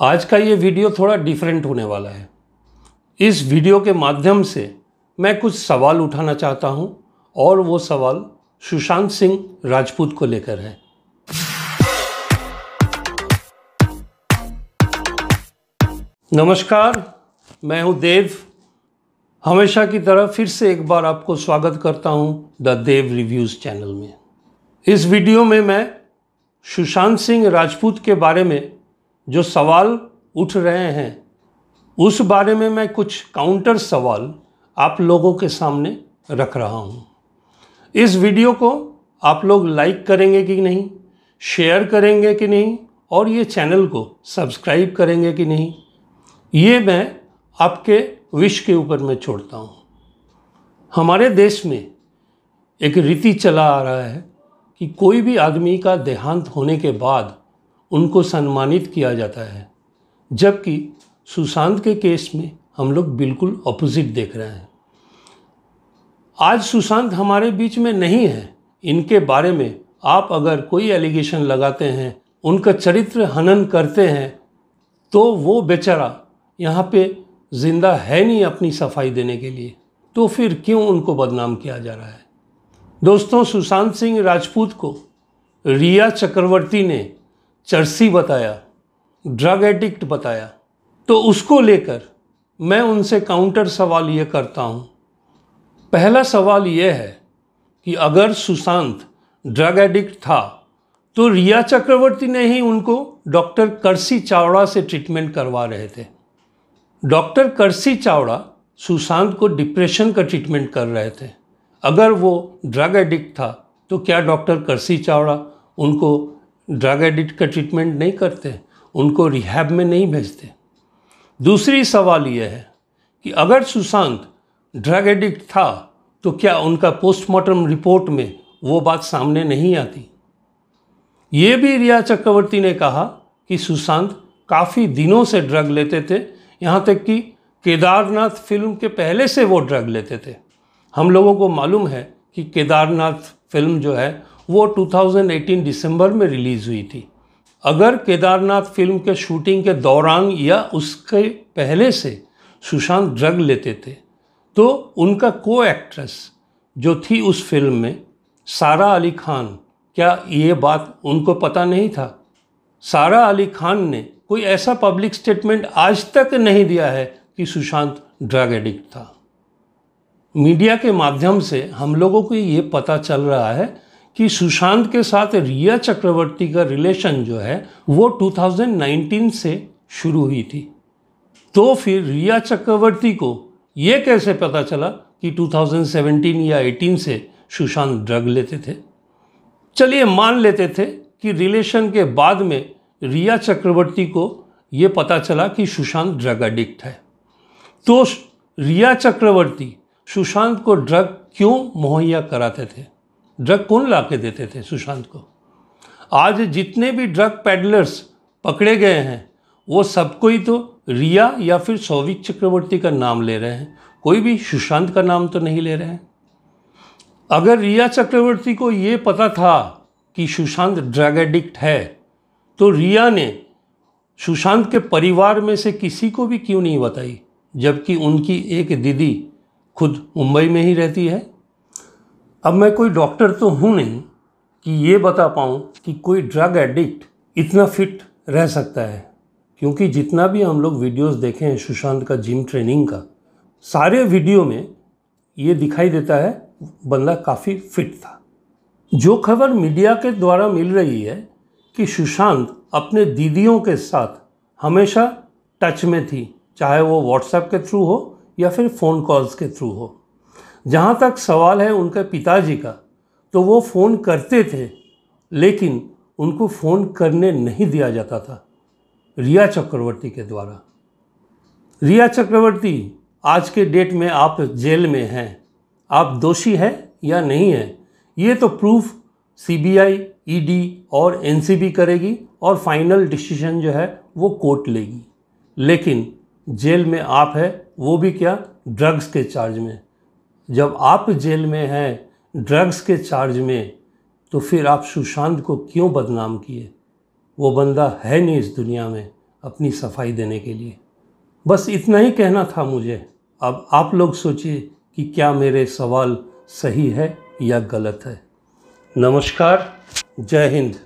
आज का ये वीडियो थोड़ा डिफरेंट होने वाला है। इस वीडियो के माध्यम से मैं कुछ सवाल उठाना चाहता हूँ और वो सवाल सुशांत सिंह राजपूत को लेकर है। नमस्कार, मैं हूँ देव। हमेशा की तरह फिर से एक बार आपको स्वागत करता हूँ द देव रिव्यूज़ चैनल में। इस वीडियो में मैं सुशांत सिंह राजपूत के बारे में जो सवाल उठ रहे हैं, उस बारे में मैं कुछ काउंटर सवाल आप लोगों के सामने रख रहा हूँ। इस वीडियो को आप लोग लाइक करेंगे कि नहीं शेयर करेंगे कि नहीं, और ये चैनल को सब्सक्राइब करेंगे कि नहीं, ये मैं आपके विश के ऊपर में छोड़ता हूँ। हमारे देश में एक रीति चला आ रहा है कि कोई भी आदमी का देहांत होने के बाद उनको सम्मानित किया जाता है, जबकि सुशांत के केस में हम लोग बिल्कुल अपोजिट देख रहे हैं। आज सुशांत हमारे बीच में नहीं है। इनके बारे में आप अगर कोई एलिगेशन लगाते हैं, उनका चरित्र हनन करते हैं तो वो बेचारा यहाँ पे ज़िंदा है नहीं अपनी सफ़ाई देने के लिए। तो फिर क्यों उनको बदनाम किया जा रहा है? दोस्तों, सुशांत सिंह राजपूत को रिया चक्रवर्ती ने चर्सी बताया ड्रग एडिक्ट बताया तो उसको लेकर मैं उनसे काउंटर सवाल ये करता हूँ। पहला सवाल ये है कि अगर सुशांत ड्रग एडिक्ट था तो रिया चक्रवर्ती ने ही उनको डॉक्टर करसी चावड़ा से ट्रीटमेंट करवा रहे थे। डॉक्टर करसी चावड़ा सुशांत को डिप्रेशन का ट्रीटमेंट कर रहे थे। अगर वो ड्रग एडिक्ट था तो क्या डॉक्टर करसी चावड़ा उनको ड्रग एडिक्ट का ट्रीटमेंट नहीं करते, उनको रिहैब में नहीं भेजते। दूसरी सवाल यह है कि अगर सुशांत ड्रग एडिक्ट था तो क्या उनका पोस्टमार्टम रिपोर्ट में वो बात सामने नहीं आती? ये भी रिया चक्रवर्ती ने कहा कि सुशांत काफ़ी दिनों से ड्रग लेते थे, यहाँ तक कि केदारनाथ फ़िल्म के पहले से वो ड्रग लेते थे। हम लोगों को मालूम है कि केदारनाथ फ़िल्म जो है वो 2018 दिसंबर में रिलीज़ हुई थी। अगर केदारनाथ फ़िल्म के शूटिंग के दौरान या उसके पहले से सुशांत ड्रग लेते थे तो उनका को एक्ट्रेस जो थी उस फ़िल्म में, सारा अली खान, क्या ये बात उनको पता नहीं था? सारा अली खान ने कोई ऐसा पब्लिक स्टेटमेंट आज तक नहीं दिया है कि सुशांत ड्रग एडिक्ट था। मीडिया के माध्यम से हम लोगों को ये पता चल रहा है कि सुशांत के साथ रिया चक्रवर्ती का रिलेशन जो है, वो 2019 से शुरू हुई थी। तो फिर रिया चक्रवर्ती को ये कैसे पता चला कि 2017 या 18 से सुशांत ड्रग लेते थे? चलिए मान लेते थे कि रिलेशन के बाद में रिया चक्रवर्ती को ये पता चला कि सुशांत ड्रग एडिक्ट है। तो रिया चक्रवर्ती सुशांत को ड्रग क्यों मुहैया कराते थे? ड्रग कौन ला के देते थे सुशांत को? आज जितने भी ड्रग पैडलर्स पकड़े गए हैं, वो सबको ही तो रिया या फिर सौविक चक्रवर्ती का नाम ले रहे हैं। कोई भी सुशांत का नाम तो नहीं ले रहे हैं। अगर रिया चक्रवर्ती को ये पता था कि सुशांत ड्रग एडिक्ट है तो रिया ने सुशांत के परिवार में से किसी को भी क्यों नहीं बताई, जबकि उनकी एक दीदी खुद मुंबई में ही रहती है? अब मैं कोई डॉक्टर तो हूँ नहीं कि ये बता पाऊँ कि कोई ड्रग एडिक्ट इतना फिट रह सकता है। क्योंकि जितना भी हम लोग वीडियोस देखे हैं सुशांत का जिम ट्रेनिंग का, सारे वीडियो में ये दिखाई देता है बंदा काफ़ी फिट था। जो खबर मीडिया के द्वारा मिल रही है कि सुशांत अपने दीदियों के साथ हमेशा टच में थी, चाहे वो व्हाट्सएप के थ्रू हो या फिर फ़ोन कॉल्स के थ्रू हो। जहाँ तक सवाल है उनके पिताजी का तो वो फ़ोन करते थे लेकिन उनको फ़ोन करने नहीं दिया जाता था रिया चक्रवर्ती के द्वारा। रिया चक्रवर्ती आज के डेट में आप जेल में हैं। आप दोषी हैं या नहीं हैं ये तो प्रूफ सीबीआई, ईडी और एनसीबी करेगी और फाइनल डिसीज़न जो है वो कोर्ट लेगी। लेकिन जेल में आप है वो भी क्या ड्रग्स के चार्ज में। जब आप जेल में हैं ड्रग्स के चार्ज में तो फिर आप सुशांत को क्यों बदनाम किए? वो बंदा है नहीं इस दुनिया में अपनी सफ़ाई देने के लिए। बस इतना ही कहना था मुझे। अब आप लोग सोचिए कि क्या मेरे सवाल सही है या गलत है। नमस्कार। जय हिंद।